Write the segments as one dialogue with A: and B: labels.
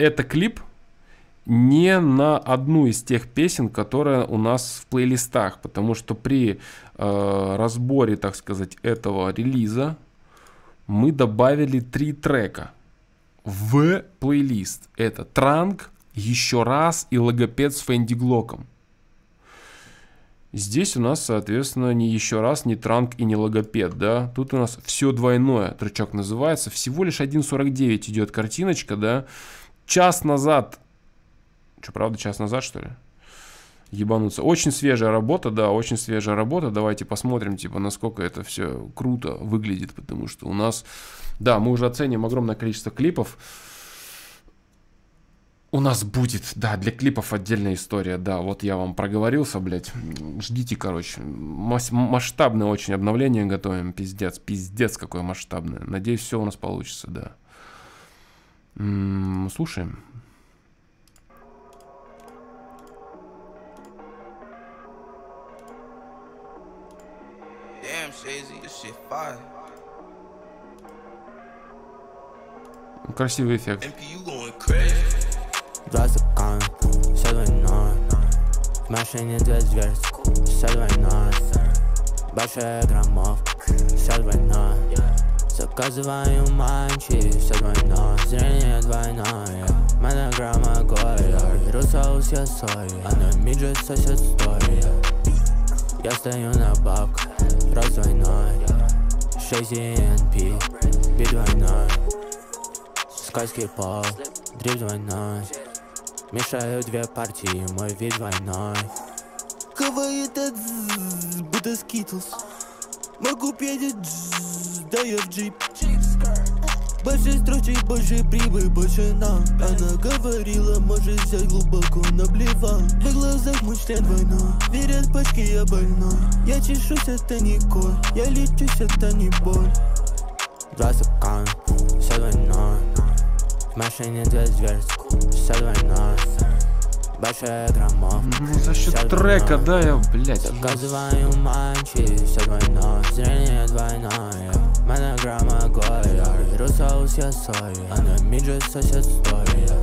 A: это клип не на одну из тех песен, которые у нас в плейлистах, потому что при э, разборе, так сказать, этого релиза мы добавили три трека в плейлист. Это Транк, Еще раз и Логопед с Фэнди Глоком. Здесь у нас, соответственно, не еще раз, не транк и не логопед, да. Тут у нас все двойное, трючок называется. Всего лишь 1.49 идет картиночка, да. Час назад что, правда, час назад, что ли? Ебануться. Очень свежая работа, да, очень свежая работа. Давайте посмотрим, типа, насколько это все круто выглядит, потому что у нас, да, мы уже оценим огромное количество клипов. У нас будет, да, для клипов отдельная история, да, вот я вам проговорился, блядь, ждите, короче, масштабное очень обновление готовим, пиздец, пиздец какое масштабное, надеюсь, все у нас получится, да. Слушаем. Красивый эффект. Двадцать кан, все двойное В машине две дверцы, все двойное Большая громовка, все двойное Заказываю манчи, все двойное Зрение двойное, монограмма гоя Беру соус, я соя, а на миджет сосед стоя. Я стою на бабках раз двойной. Шейзи NP, бит двойной. Скайский пол, дрифт двойной. Мешаю две партии, мой вид двойной. Кого это будто скитлс Могу петь да я в джип. Больше строчек, больше прибыль, больше нам. Она говорила, может взять глубоко наблевал В глазах мой член двойной Верят почки, я больной. Я чешусь, это не кот Я лечусь, это не боль. Два стакана, все двойной. В машине две дверцы, все двойной Большая громов Ну за счет трека, да, я, блядь. Заказываю манчи, все двойное Зрение двойное. Монограмма гоя. Беру соус, я соя А на мидже сосед стоя.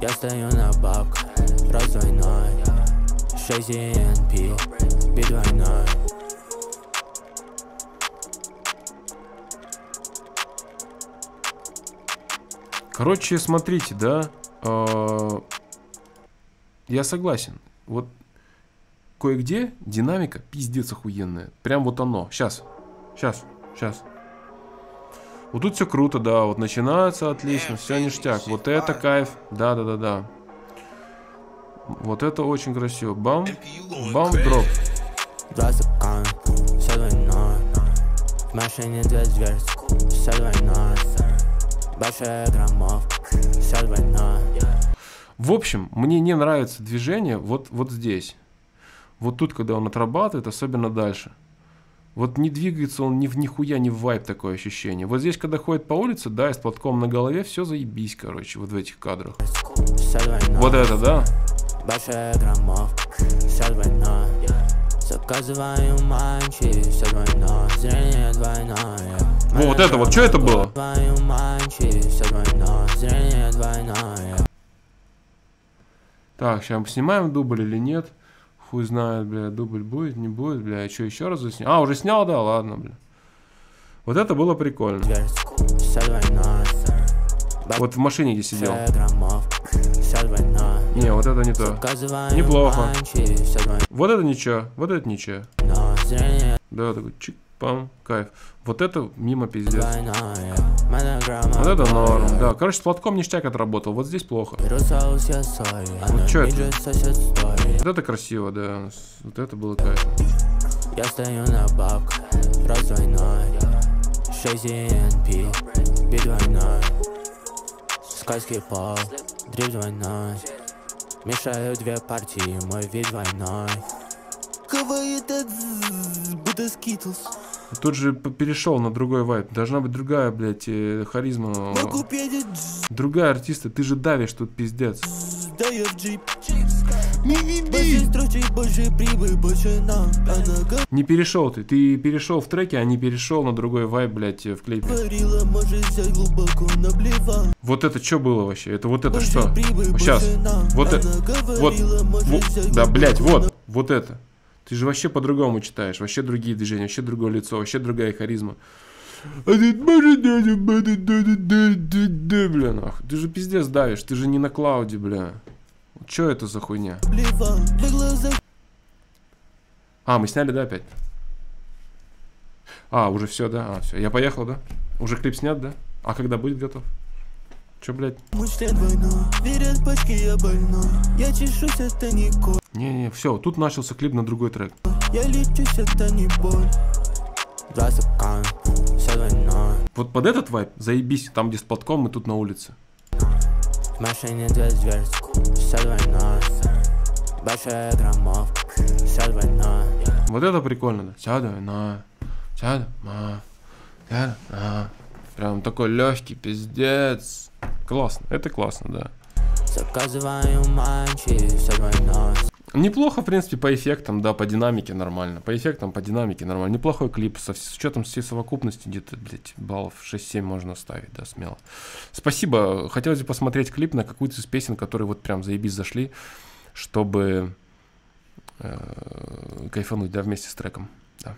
A: Я стою на бабках Раз двойной 6 ENP Бит двойной. Короче, смотрите, да, э, я согласен. Вот кое-где динамика пиздец охуенная. Прям вот оно. Сейчас, сейчас, сейчас. Вот тут все круто, да. Вот начинается отлично, все ништяк. Вот это кайф. Да, да, да, да. Вот это очень красиво. Бам, бам, дроп. Два стакана, все двойное В машине две дверцы, все двойное Большая громовка, все двойное в общем, мне не нравится движение вот, вот здесь. Вот тут, когда он отрабатывает, особенно дальше. Вот не двигается он ни в нихуя, ни в вайп такое ощущение. Вот здесь, когда ходит по улице, да, и с платком на голове, все заебись, короче, вот в этих кадрах. Вот это, да? Громовка, вся двойная. Заказываю манчи, все двойное, зрение двойное. Во, вот это вот, что это было? Манчи, все двойное, зрение двойное. Так, сейчас снимаем дубль или нет. Хуй знает, бля, дубль будет, не будет, бля. Что, еще раз заснял? А, уже снял, да? Ладно, бля. Вот это было прикольно. Вот в машине где сидел. Не, вот это не то. Неплохо. Вот это ничего, вот это ничего. Да, такой чик пам, кайф. Вот это мимо пиздец. Вот это норм, да. Короче, с платком ништяк отработал, вот здесь плохо. Вот что это? Вот это красиво, да. Вот это было кайф. Я стою на бабках, раз двойной 6 ENP, бит двойной Скайский пол, дрифт двойной Мешаю две партии, мой вид двойной Кого это будто скитлс Тут же перешел на другой вайп. Должна быть другая, блядь, э, харизма. Другая артиста. Ты же давишь тут пиздец.
B: Не перешел ты, ты перешел в треке, а не перешел на другой вайб, блядь, в клипе. Вот это что было вообще? Это вот это что? Сейчас. Вот это. Вот. вот. Да, блядь, вот. Вот это. Ты же вообще по-другому читаешь. Вообще другие движения, вообще другое лицо, вообще другая харизма. Бля, нахуй. Ты же пиздец давишь, ты же не на клауде, бля. Чё это за хуйня? А, мы сняли, да, опять? А, уже все, да? А, все. Я поехал, да? Уже клип снят, да? А когда будет готов? Чё, блядь? Не-не, все, тут начался клип на другой трек. Я лечусь, это не боль. Вот под этот вайп заебись, там где с платком мы тут на улице. Вот это прикольно, да, вся двойная, вся двойная. Прям такой легкий пиздец. Классно, это классно, да. Неплохо, в принципе, по эффектам, да, по динамике нормально. По эффектам, по динамике нормально. Неплохой клип. Со, с учетом всей совокупности где-то, блядь, баллов 6-7 можно ставить, да, смело. Спасибо. Хотелось бы посмотреть клип на какую-то из песен, которые вот прям заебись зашли, чтобы э, кайфануть, да, вместе с треком. Да.